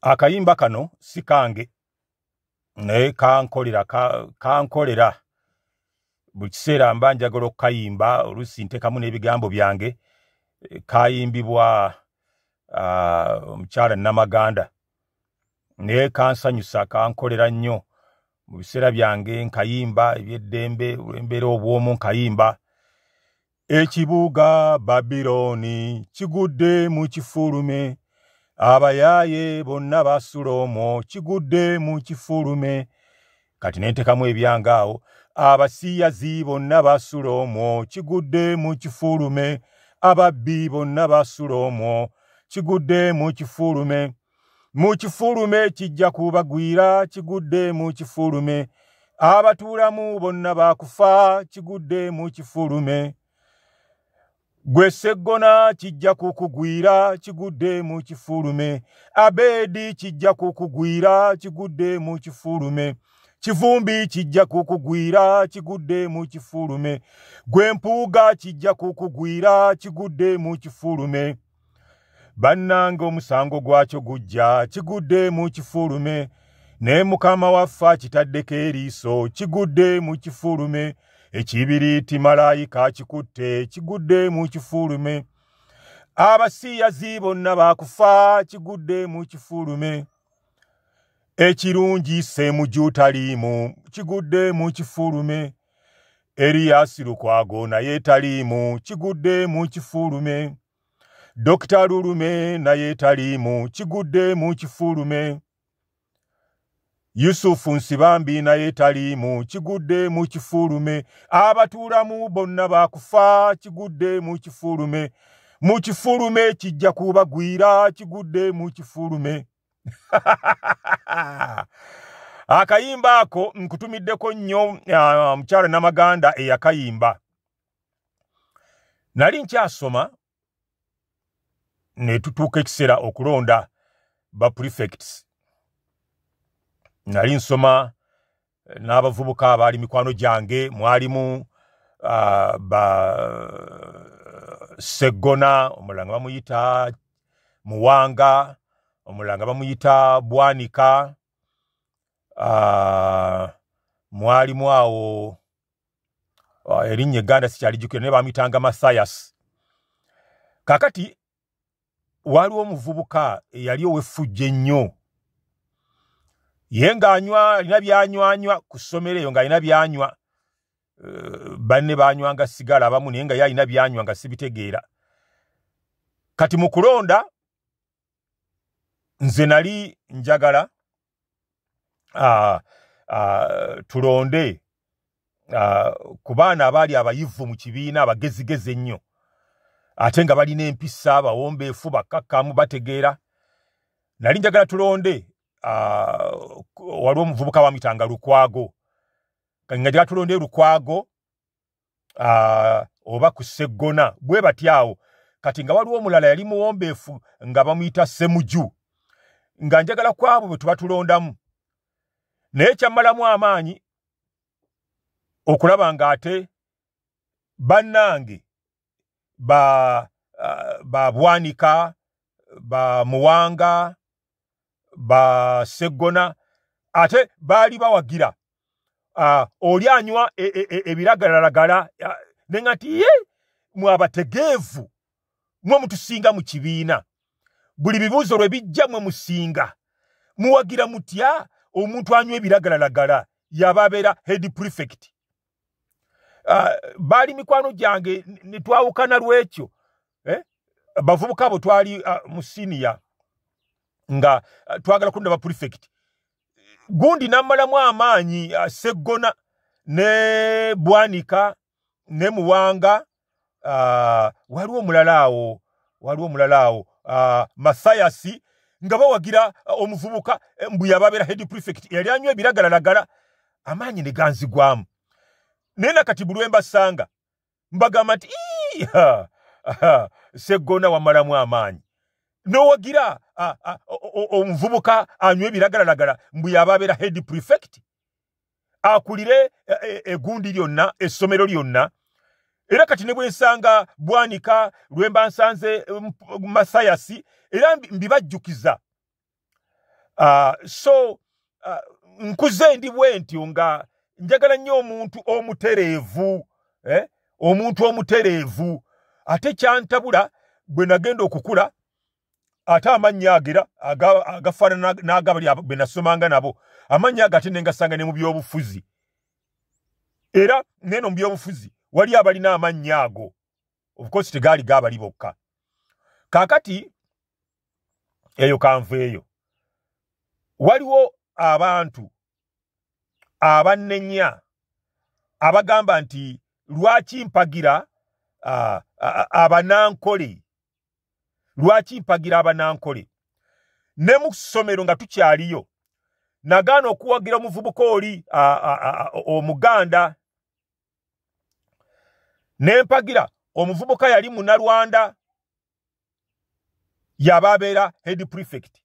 akayimba kano si kange naye kankolera kankolera. Ka buli kiseera mba njagala okukayimba oluusi ntekamu n'ebigambo byange kayimbibwa omukyala namaganda. Naye kansanyusa kankolera nnyo. Mu biseera byange nkayimba ebyeddembe olwembeera obwomu nkayimba. Ekibuga babirooni kigudde mu kifulume abayaaye bonna basula omwo kigudde mu kifulume. Kati nentekamu ebyange awo. Abasiyazi bonna basula omwo kigudde mu kifulume. Ababbi bonna basula omwo kigudde mu kifulume. Mu kifulume kijja kubagwira kigudde mu kifulume. Abatuulamu bonna bakufa kigudde mu kifulume gwe seggona kijja kukugwira kigudde mu kifulume. Abeedi kijja kukugwira kigudde mu kifulume. Kivumbi kijja kukugwira kigudde mu kifulume. Gwe mpuuga kijja kukugwira kigudde mu kifulume. Bannange omusango gwakyo gujja kigudde mu kifulume. Naye mukama waffe akitaddeko eriiso kigudde mu kifulume ekibiriiti malayika kikutte kigudde mu kifulume abasiyazi bonna bakufa kigudde mu kifulume ekirungi seemujuutaliimu kigudde mu kifulume eriyasi lukwago naye taliimu kigudde mu kifulume dokita lulume naye taliimu kigudde mu kifulume yusufu nsibambi naye taliimu kigudde mu kifulume abatuulamu bonna bakufa kigudde mu kifulume mu kifulume kijja kubagwira kigudde mu kifulume akayimba ako nkutumiddeko nnyo mukyala uh, namaganda eyakayimba. Nali nkyasoma ne tutuuka ekiseera okulonda ba prefects nali nsoma n'abavubuka abaali mikwano gyange mwalimu uh, ba seggona omulala nga bamuyita muwanga omulala nga bamuyita bwanika uh, mwalimu awo uh, erinnya eganda sikyalijjukira naye bamuyitanga mathayas kakati waaliwo omuvubuka eyali ow'effujja ennyo ye ng'anywa alina byanywanywa ku ssomero eyo ng'alina byanywa uh, banne banywanga sigala abamu naye nga ye alina byanywa nga sibitegeera. Kati mu kulonda nze nali njagala uh, uh, tulonde uh, ku baana abaali abayivu mu kibiina abagezigezi ennyo ate nga balina empisa abawombeefu bakkakkamu bategeera. Nali njagala tulonde waliwo omuvubuka bamwitanga lukwago. Nga njagala tulonde lukwago uh, oba ku seggona bwe batyawo kati nga waliwo omulala yali muwombeefu nga bamuyita semuju nga njagala ku abo bwe tubatulondamu. Naye kyammalamu amaanyi okulaba ng'ate bannange ba ba bwanika ba muwanga ba seggona ate baali bawagira. Uh, oli anywa ebiragalalagala e, e, uh, nenga nti ye mwe abategeevu mwe mutusinga mu kibiina. Buli bibuuzo lwe bijja mwe musinga. Muwagira mutya omuntu anywa ebiragalalagala yaba abeera head prefect? Uh, baali mikwano gyange ne twawukana lwekyo. Eh? bavubuka abo twali mu siniya nga uh, twagala kunda prefect. Gundi nammalamu amaanyi uh, seggona ne bwanika ne muwanga uh, waliwo omulala awo waliwo omulala awo mathayasi nga bawagira omuvubuka eh, mbu yababeera head prefect. Yali anywa ebiragalalagala amaanyi ne ganzigwamu. Naye nakati bulwe mbasanga mbagamba nti seggona wamalamu amaanyi nowagira omuvubuka anywa ebiragalalagala mbu yaba abeera head prefect. Akulire egundi lyonna essomero lyonna. Era kati ne bwe nsanga bwanika lwe mba nsanze mathayasi era mbibajjukiza. So nkuze ndi bwe ntyo nga njagala nnyo omuntu omutereevu eh? omuntu omutereevu. Ate kyantabula bwe nagenda okukula ate amannya agera agafaanana n'agabali be nasomanga nabo. Amannya ago ate nengasanga ne mu byobufuzi. Era neno mu byobufuzi wali abalina amannya ago. Obukozi tegaali gaabali bokka. Kaakati eyo kanveeyo waliwo abantu abannenya abagamba nti lwaki mpagira abanankole lwaki mpagira abanankole? Ne mu ssomero nga tukyaliyo nagaana okuwagira omuvubuka oli omuganda. Ne mpagira omuvubuka yali munalwanda yaba abeera head prefect.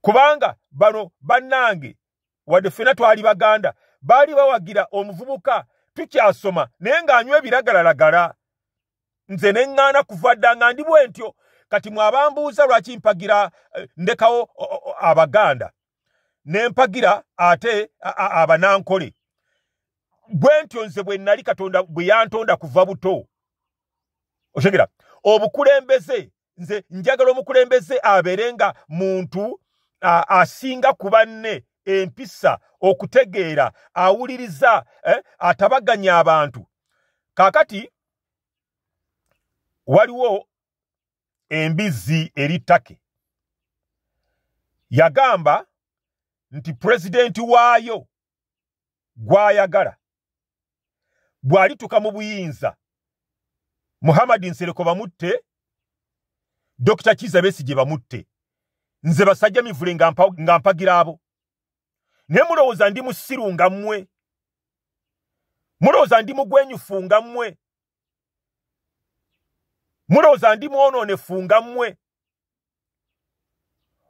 Kubanga bano bannange wadde ffena twali baganda baali bawagira omuvubuka tukyasoma naye ng'anywa ebiragalalagala. Nze ne ŋŋaana kuva dda nga ndi bwe ntyo kati mwabambuuza lwaki mpagira eh, ndekawo abaganda? Ne mpagira ate abanankole. Bwe ntyo nze bwe nali katonda bwe yantonda kuva buto. Otegera obukulembeze nze njagala omukulembeze abeere nga muntu asinga ku banne empisa okutegeera awuliriza eh, atabaganya abantu. Kaakati waliwo embizzi eri ttake yagamba nti pulezidenti waayo gw'ayagala. Bw'alituka mu buyinza muhammadi nsereko bamutte dokita kiza besigye bamutte. Nze basajja mivule nga mpagira abo. Naye mulowooza ndi musiru nga mmwe? Mulowooza ndi mugwenyufu nga mmwe mulowooza ndi mwonoonefu nga mmwe?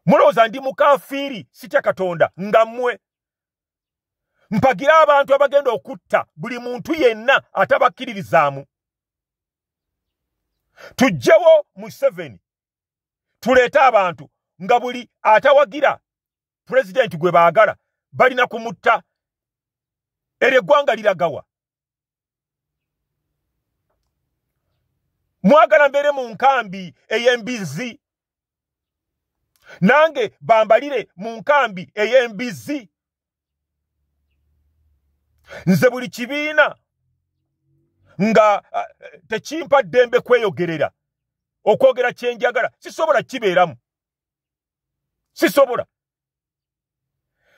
Mulowooza ndi mukafiiri sitya katonda nga mmwe? Mpagira abantu abagenda okutta buli muntu yenna atabakkiririzaamu tujjewo museveni tuleete abantu nga buli atawagira pulezidenti gwe baagala balina kumutta eryo eggwanga liragawa mwagala mbeere mu nkambi ey'embizi nange bambalire mu nkambi ey'embizi nze buli kibiina nga uh, tekimpa ddembe kweyogerera. Okwogera kyenjagala sisobola kibeeramu. Sisobola.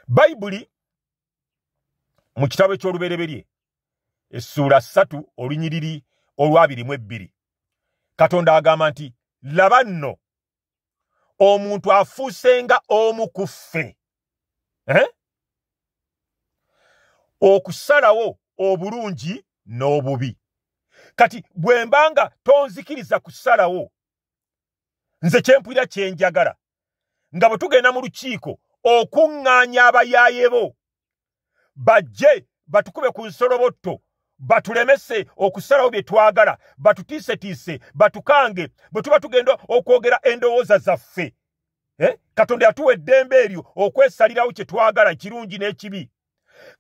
Bayibuli mu kitabo eky'olubereberye essuula ssatu olunyiriri olwabirimu ebbiri katonda agamba nti laba nno omuntu afuusenga omu ku ffe eh? okusalawo obulungi n'obubi kati bwe mbanga tonzikiriza kusalawo nze kyempulira kyenjagala nga bwe tugenda mu lukiiko okuŋŋaanya abayaaye bo bajje batukube ku nsolobotto batulemese okusalawo bye twagala batutiisetiise batukange bwe tuba tugenda okwogera endowooza zaffe eh? katonda yatuwa eddembe eryo okwesalirawo kye twagala kirungi n'ekibi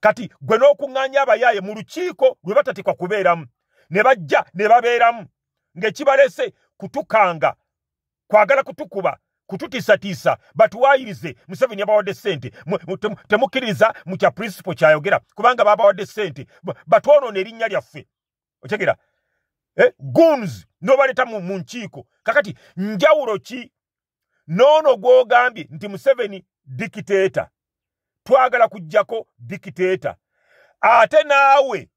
kati gwe n'okuŋŋaanya abayaaye mu lukiiko lwe batatekwa kubeeramu ne bajja ne babeeramu ng'ekibalese kutukanga kwagala kutukuba kututiisatiisa batuwaayirize museveni yabawadde ssente. Temukkiririza mu kya prinsipo kyayogera kubanga babawadde ssente. Batwonoona erinnya lyaffe. Okyegera. Eh? guns n'obaleeta mu nkiiko. Kakati njawulo ki? Noono gw'ogambye nti museveni dikiteeta twagala kujjako dikiteeta ate naawe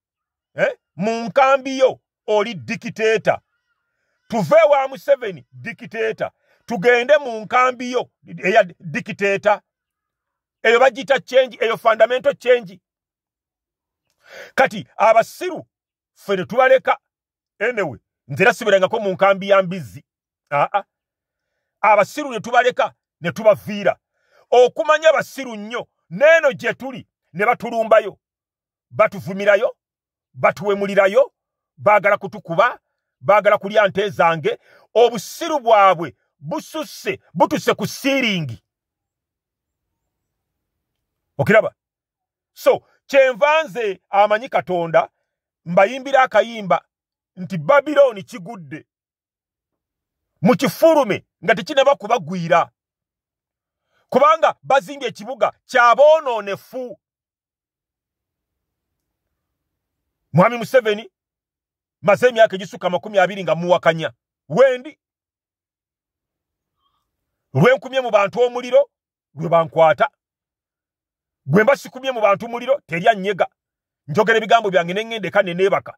eh? mu nkambi yo oli dikiteeta tuve wa museveni dikiteeta tugende mu nkambi yo eya dikiteeta eyo bagiyita kyengi eyo fundamento kyengi kati abasiru ffe ne tubaleka. Enewe nze era siberangako mu nkambi ya mbizzi. Aa. Abasiru ne tubaleka ne tubaviira. Okumanya abasiru nnyo neeno gye tuli ne batulumbayo. Batuvumirayo batuwemulirayo baagala kutukuba baagala kulya nte zange. Obusiru bwabwe bususse butuse ku siiringi okiraba? So kyenvanze amanyi katonda mbayimbira akayimba nti babilooni kigudde. Mu kifulume nga tekinaba kubagwira. Kubanga bazimbye ekibuga kyaboonoonefu mwami museveni maze emyaka egisukka makumi abiri nga muwakanya. Wendi lwenkumye mu bantu omuliro lwe bankwata. Gwe mba sikumye mu bantu muliro terya nnyega. Njogera ebigambo byange neŋŋendeka ne neebaka.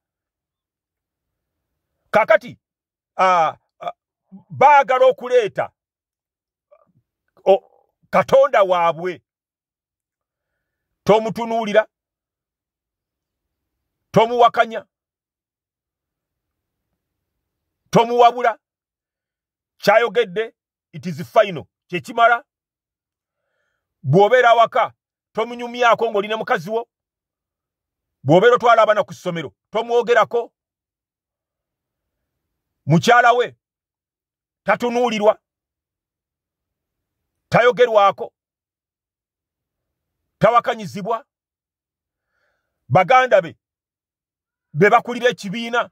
Kaakati baagala okuleeta katonda waabwe tomutunuulira tomuwakanya tomuwabula kyayogedde it is final. Kyekimala bw'obeera awaka tomunyumyako ng'oli ne mukazi wo. Bw'obeera otwala abaana ku ssomero tomwogerako. Mukyala we tatunuulirwa. Tayogerwako. Tawakanyizibwa. Baganda be be bakulira ekibiina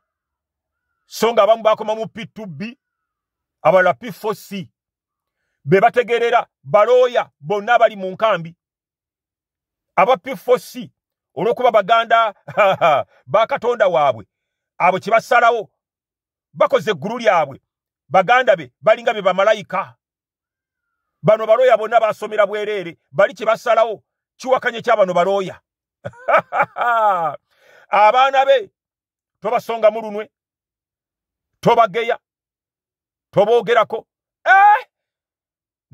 so nga abamu bakoma mu p2b abalala p4c be bategerera balooya bonna abali mu nkambi. Aba p4c olw'okuba baganda bakatonda waabwe abo kye basalawo bakoze eggulu lyabwe. Baganda be balinga be bamalayika. Bano balooya bonna basomera bwereere bali kye basalawo kiwakanye kyabano balooya. Abaana be tobasongamu lunwe tobageya toboogerako. Eh!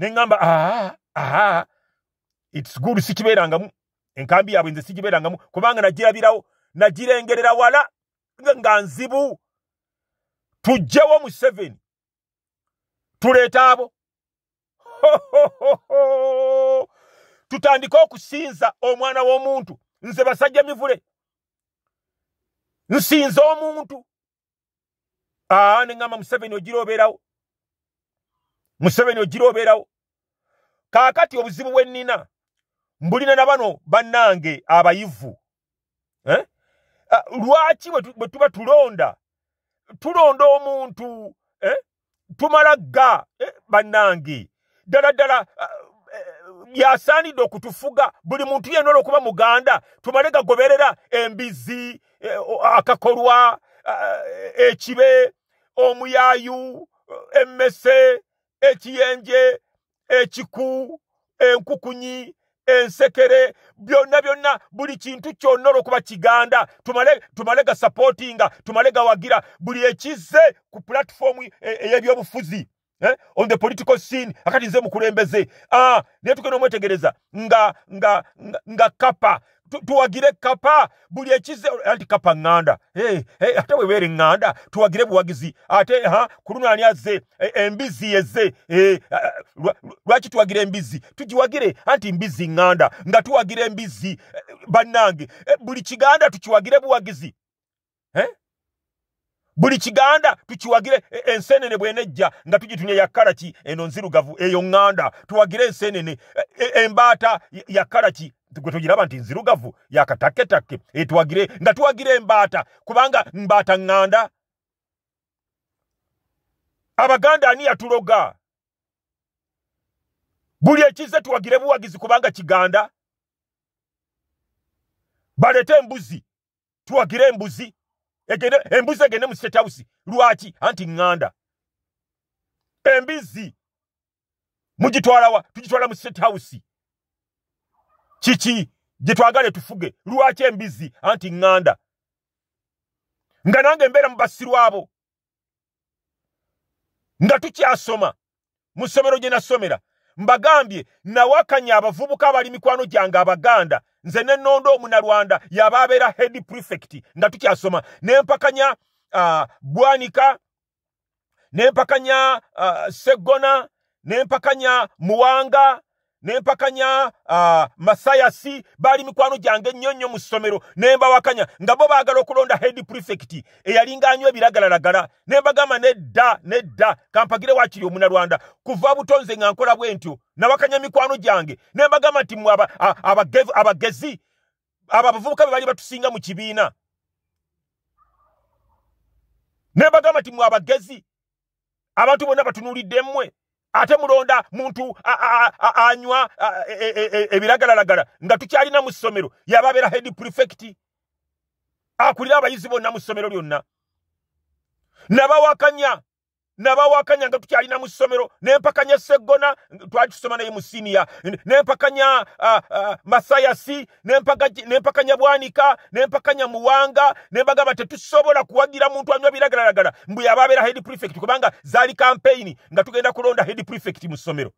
Neŋŋamba aa aa its good sikibeerangamu. Enkambi yaabwe nze sigibeerangamu kubanga nagirabirawo nagirengerera wala nga nzibu. Tujjewo mu seven. Tuleete abo. Tutandike okusinza omwana w'omuntu. Nze basajja mivule. Nsinza omuntu. Aa neŋŋamba museveni ogira obeerawo museveni ogira obeerawo kaakati obuzibu bwe nnina mbulina na bano bannange abayivu eh? lwaki bwe tuba tulonda tulonda omuntu eh? tumala ga eh? bannange ddala ddala byasaanidde okutufuga buli muntu yenna olwokuba muganda tumale gagoberera embizi akakolwa ekibe omuyaayu emmese ekiyenje ekiku enkukunyi ensekere byonna byonna buli kintu kyonna olwokuba kiganda tumale gasapootinga tumale gawagira buli ekize ku pulatifomu ey'ebyobufuzi eh? on the political scene akati nze mukulembeze ah, naye tugenda omwetegereza nga, nga, nga kapa tuwagire kapa. Buli ekize anti kapa ŋŋanda ate webeere ŋŋanda tuwagire buwagizi. Ate ku luno ani azze e, embizi yezze e, lwaki tuwagira embizi tugiwagire anti mbizi ŋŋanda nga tuwagira embizi e, bannange. Buli kiganda tukiwagire buwagizi? Buli kiganda tukiwagire ensenene bwenejja nga tugitunye yakalaki eno nzirugavu eyo ŋŋanda. Tuwagire ensenene embaata yakalaki gwe tugiraba nti nzirugavu yakatakketakke etuwagire nga tuwagire embaata kubanga mbaata ŋŋanda. Abaganda ani yatuloga? Buli ekize tuwagire buwagizi kubanga kiganda. Baleete embuzi tuwagire embuzi embuzi egende mu state house. Lwaki? Anti ŋŋanda. Embizi mugitwalawa tugitwala mu state house. Kiki? Gye twagala tufuge lwaki embizi anti ŋŋanda. Nga nange mbeera mu basiru abo. Nga tukyasoma. Mu ssomero gye nasomera. Mbagambye nawakanya abavubuka abali mikwano gyange abaganda nze nenonda omunalwanda yaba abeera head prefect nga tukyasoma. Nempakanya uh, bwanika nempakanya uh, seggona nempakanya muwanga nempakanya uh, masayasi baali mikwano gyange ennyo nnyo mu ssomero. Nembawakanya nga bo baagala okulonda head prefect eyalinga anywa ebiragalalagala. Nembagamba nedda nedda kampagire wakiri omunalwanda. Kuva butonze nga nkola bwe ntyo nawakanya mikwano gyange. Nembagamba nti mwe abagezi abo abavubuka be baali batusinga mu kibiina. Nembagamba nti mwe abagezi abantu bonna batunuulidde mmwe ate mulonda muntu anywa e, e, e, ebiragalalagala nga tukyalina mu ssomero yaba abeera head prefect akulira abayizi bonna mu ssomero lyonna. Nabawakanya nabawakanya nga tukyalina mu ssomero nempakanya seggona twali tusoma naye mu siniya nempakanya uh, uh, masayasi nempakanya bwanika nempakanya muwanga nembagamba tetusobola kuwagira muntu anywa biragalalagala mbwe yaba abeera head prefect kubanga zaali campaign nga tugenda kulonda head prefect mu ssomero.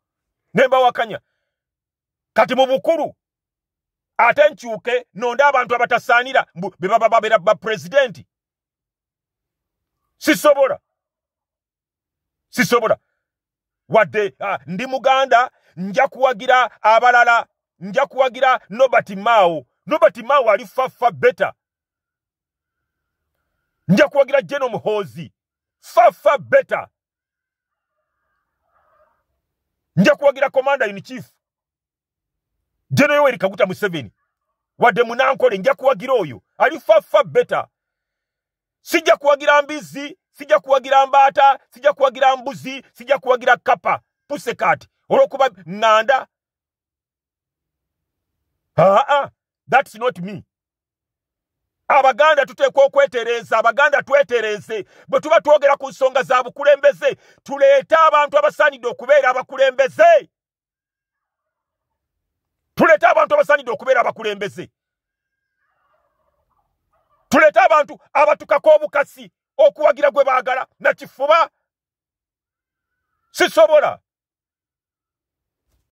Nembawakanya kati mu bukulu ate nkyuke nonde abantu abatasaanira bebaba babeera bapurezidenti sisobola sisobola. Wadde uh, ndi muganda nja kuwagira abalala nja kuwagira nobert mao. Nobert mao ali fafa beta. Nja kuwagira jeno muhoozi. Fafa beta. Nja kuwagira komanda in chief. Jeno yoweri kaguta museveni. Wadde munankole nja kuwagira oyo. Ali fafa beta. Sijja kuwagira mbizi sijja kuwagira mbaata sijja kuwagira mbuzi sijja kuwagira kapa pusekat olwokuba ŋŋanda aa thats not me. Abaganda tuteekwa okwetereeza abaganda twetereeze. Bwe tuba twogera ku nsonga za bukulembeze tuleete abantu abasaanidde okubeera abakulembeze. Tuleete abantu abasaanidde okubeera abakulembeze. Tuleete abantu abatukako obukasi okuwagira gwe baagala nakifuba sisobola